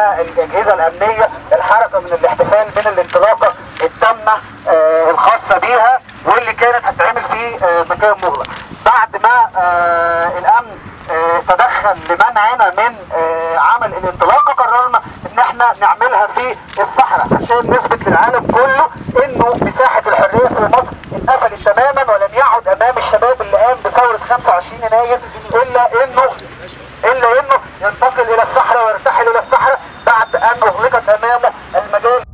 الاجهزه الأمنية الحركة من الاحتفال من الانطلاقة التامة آه، الخاصة بيها واللي كانت هتتعمل في آه، مكان مغلق. بعد ما آه، الأمن آه، تدخل لمنعنا من آه، عمل الانطلاقة قررنا إن إحنا نعملها في الصحراء عشان نثبت للعالم كله إنه مساحة الحرية في مصر انقفلت تماما ولم يعد أمام الشباب اللي قام بثورة 25 يناير إلا إنه إلا إنه ينتقل إلى الصحراء يغلق تماما المجال